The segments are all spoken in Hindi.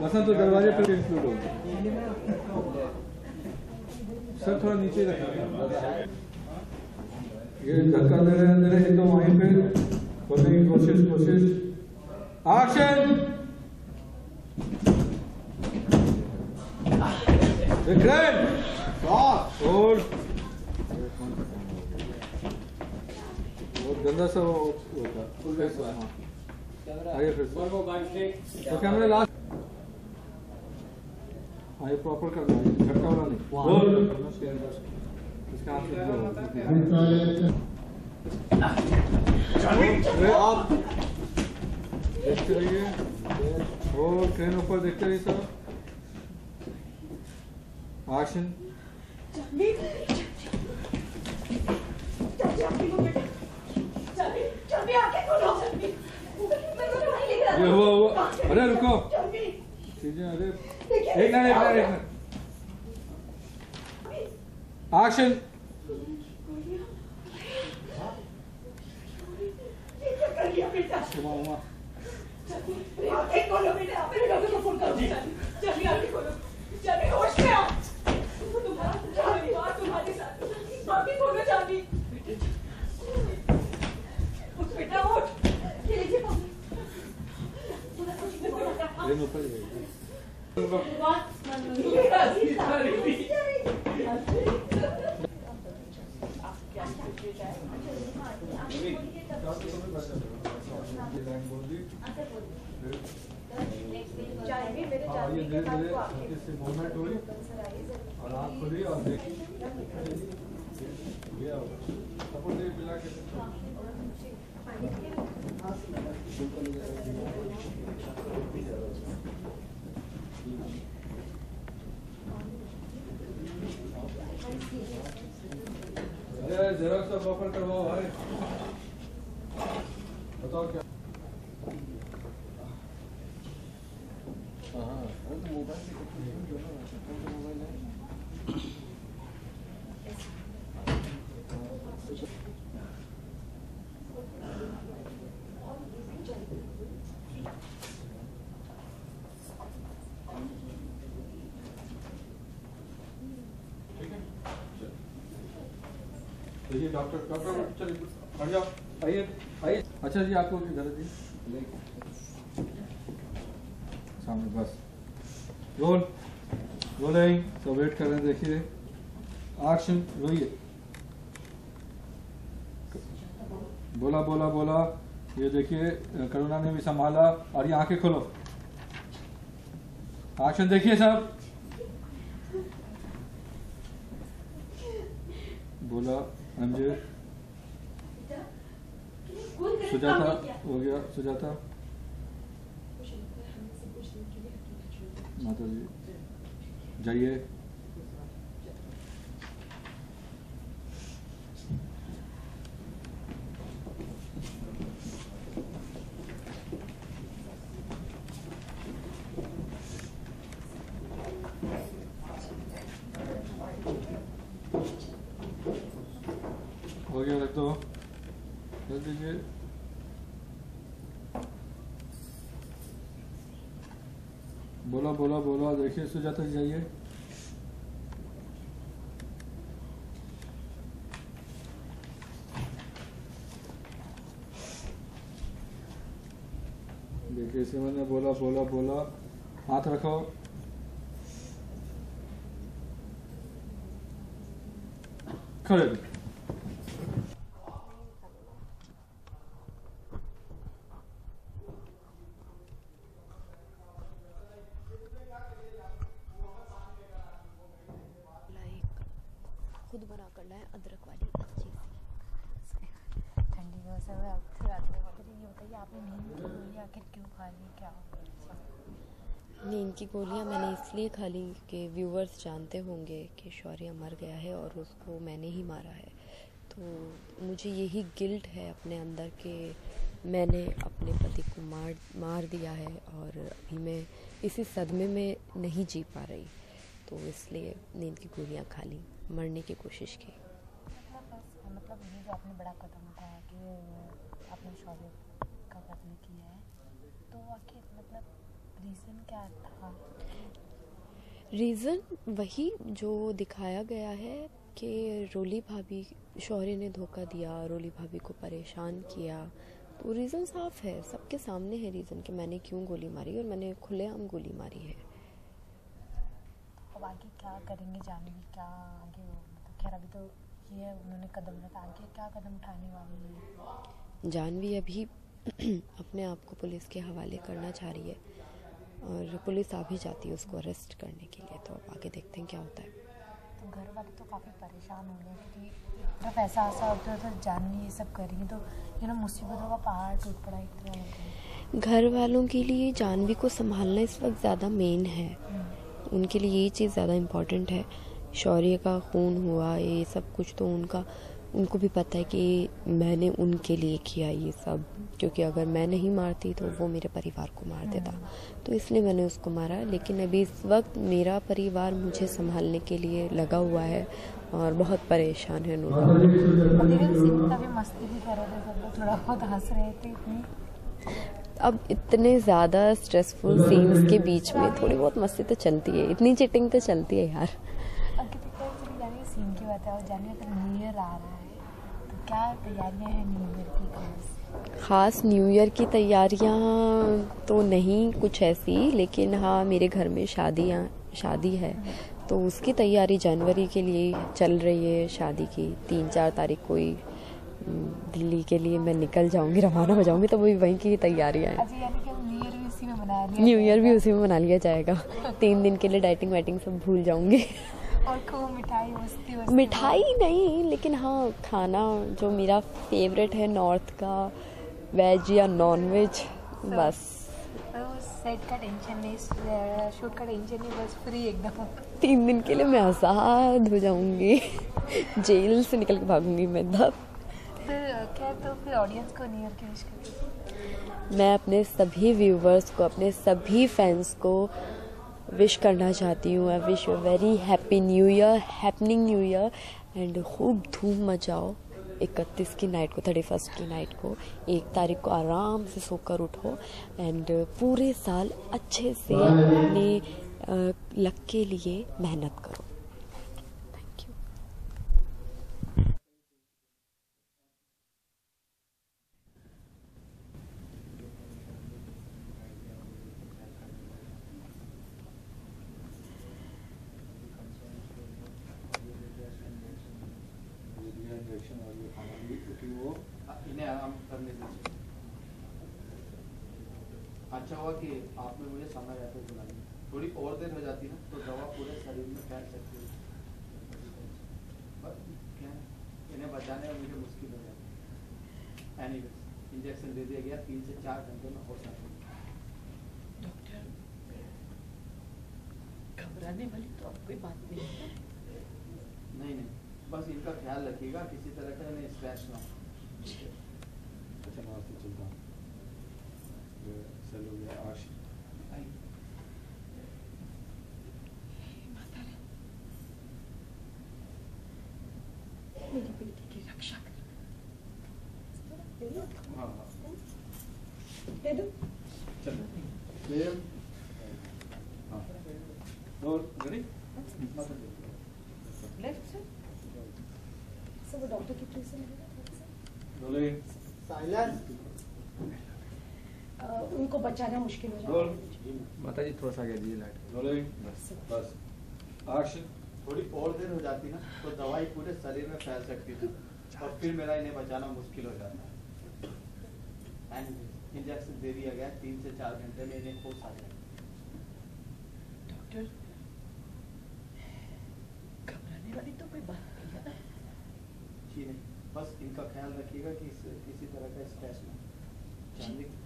वसंत तो दरवाजे पर इंक्लूड होगा। सर थोड़ा नीचे रखें ये धक्का दे रहे हैं दे रहे तो वहीं पे। खोलने की कोशिश कोशिश। एक्शन विक्रम! और गंदा सा वो होता हाँ। आइए फिर तो कैमरा लास्ट हाँ ये प्रॉपर कर दो ये झटका वाला नहीं। बोल। इसके आप देखते रहिए और ट्रेन ऊपर देखते रहिए सर। एक्शन ये हुआ हुआ। अरे रुको। चीज़ें अरे। एक मिनट एक मिनट एक minute action Uma Uma train ऊपर ही गई बोल दी हाँ अरे जेरोक्स ऑफ़र करवाओ अरे बताओ क्या हाँ वो तो मोबाइल से कुछ नहीं जो ना कौन सा मोबाइल है ठीक है देखिए डॉक्टर डॉक्टर चलिए आइए आइए। अच्छा जी आपको जरा जी। सामने बस। रोल रोलिंग तो वेट कर रहे हैं देखिए। एक्शन रोइए। बोला बोला बोला। ये देखिए करुणा ने भी संभाला और ये आँखें खोलो। एक्शन देखिए साहब बोला अंजय सुजाता हो गया सुजाता। माता जी जाइए। हो गया रख दो। दीजिए। बोला बोला, देखिए सुजाता जी जाइए। देखिए सिमन ने बोला बोला बोला, हाथ रखो। खड़े लाए अदरक वाली अच्छी ठंडी में उसे मैं अब रात में ये बताइए आपने नींद की गोली आखिर क्यों खा ली? क्या नींद की गोलियाँ मैंने इसलिए खा ली कि व्यूवर्स जानते होंगे कि शौर्य मर गया है और उसको मैंने ही मारा है। तो मुझे यही गिल्ट है अपने अंदर कि मैंने अपने पति को मार मार दिया है और अभी मैं इसी सदमे में नहीं जी पा रही। तो इसलिए नींद की गोलियाँ खा ली मरने की कोशिश की। मतलब ये जो आपने बड़ा कदम उठाया कि आपने शौर्य का कत्ल किया है तो आखिर मतलब रीजन क्या था? रीज़न वही जो दिखाया गया है कि रोली भाभी शौर्य ने धोखा दिया रोली भाभी को परेशान किया। तो रीज़न साफ़ है सबके सामने है रीज़न कि मैंने क्यों गोली मारी और मैंने खुलेआम गोली मारी है। अब आगे क्या करेंगे जानवी क्या आगे मतलब खैर अभी तो ये उन्होंने कदम रखा आगे क्या कदम उठाने वाली है? जानवी अभी अपने आप को पुलिस के हवाले करना चाह रही है और पुलिस आ भी जाती है उसको अरेस्ट करने के लिए तो अब आगे देखते हैं क्या होता है। तो घर वाले तो काफ़ी परेशान हो गए क्योंकि तरफ़ ऐसा ऐसा होता है तो जानवी ये सब कर रही है तो यू नो मुसीबतों का पहाड़ टूट पड़ा एक तरह घर वालों के लिए जानवी को संभालना इस वक्त ज़्यादा मेन है। उनके लिए ये चीज़ ज़्यादा इम्पोर्टेंट है। शौर्य का खून हुआ ये सब कुछ तो उनका उनको भी पता है कि मैंने उनके लिए किया ये सब। क्योंकि अगर मैं नहीं मारती तो वो मेरे परिवार को मार देता। तो इसलिए मैंने उसको मारा। लेकिन अभी इस वक्त मेरा परिवार मुझे संभालने के लिए लगा हुआ है और बहुत परेशान है उन्होंने। अब लेकिन सीन तभी मस्ती भी कर रहे थे सब लोग थोड़ा बहुत हंस रहे थे इतनी। अब इतने ज़्यादा स्ट्रेसफुल सीन्स के बीच में थोड़ी बहुत मस्ती तो चलती है। इतनी चिटिंग तो चलती है यार। तो जानी सीन की न्यू ईयर आ रहा है। तो क्या तैयारियाँ हैं न्यू ईयर की खास? ख़ास न्यू ईयर की तैयारियाँ तो नहीं कुछ ऐसी लेकिन हाँ मेरे घर में शादियाँ शादी है। तो उसकी तैयारी जनवरी के लिए चल रही है शादी की। तीन चार तारीख को ही हम्म, दिल्ली के लिए मैं निकल जाऊँगी रवाना हो जाऊँगी तो वही वहीं की तैयारियाँ हैं। अच्छा न्यू ईयर भी उसी में मना लिया जाएगा। तीन दिन के लिए डाइटिंग वाइटिंग सब भूल जाऊँगी। और मिठाई मस्ती वस्ती मिठाई नहीं लेकिन हाँ खाना जो मेरा फेवरेट है नॉर्थ का वेज या नॉन वेज बस। सेट का टेंशन नहीं शूट का टेंशन नहीं बस फ्री एकदम। तीन दिन के लिए मैं आज़ाद हो जाऊँगी। जेल से निकल के भागूँगी मैं तब। फिर क्या तो फिर ऑडियंस को न्यू ईयर की विश मैं अपने सभी व्यूवर्स को अपने सभी फैंस को विश करना चाहती हूँ। I wish you very happy new year happening new year and खूब धूम मचाओ इकतीस की नाइट को थर्टी फ़र्स्ट की नाइट को। एक तारीख को आराम से सोकर उठो एंड पूरे साल अच्छे से अपने लक के लिए मेहनत करो थैंक यू इंजेक्शन और ये खाना भी क्योंकि वो इन्हें आराम करने दीजिए अच्छा हुआ कि आपने मुझे समय रहते बुला लिया थोड़ी और देर हो जाती ना तो दवा पूरे शरीर में फैल सकती है। क्या इन्हें बचाने में मुझे मुश्किल हो जाती है। एनीवेज इंजेक्शन दे दिया गया तीन से चार घंटे में हो सकती है। डॉक्टर घबराने वाली तो अब कोई बात नहीं है। नहीं नहीं बस इनका ख्याल रखिएगा किसी तरह का इन्हें स्ट्रेस ना हो। अच्छा नमस्ते चलता हूँ ये सेल हो गया आश मेरी बेटी की रक्षा कर हाँ हाँ दे दो चल ले हाँ और रेडी लेफ़्ट से सब वो डॉक्टर की ट्रीटमेंट रोलिंग उनको बचाना मुश्किल हो है। माता जी थोड़ा सा आगे दीजिए लाइट बस। बस। एक्शन थोड़ी और देर हो जाती ना तो दवाई पूरे शरीर में फैल सकती थी। और फिर मेरा इन्हें बचाना मुश्किल हो जाता है। एंड इंजेक्शन दे दिया गया तीन से चार घंटे में इन्हें होश आ जाए डॉक्टर घबराने वाली तो कोई बात नहीं है। जी नहीं। बस इनका ख्याल रखिएगा कि इस, किसी तरह का स्ट्रेस ना हो।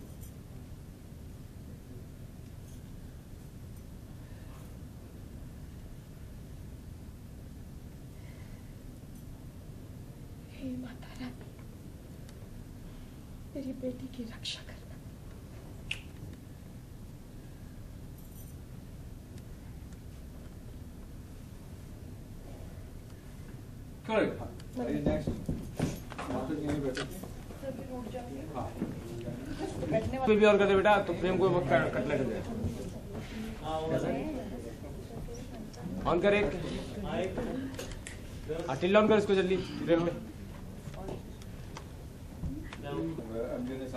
हे माता रानी मेरी बेटी की रक्षा करना। करेक्ट हाँ। आइए नेक्स्ट माता जी यहीं बैठे। हाँ भी और कर दे बेटा तो फ्रेम को कट लग जाए ऑन कर एक। हाँ टिल ऑन कर इसको जल्दी रेल पे Sambil 了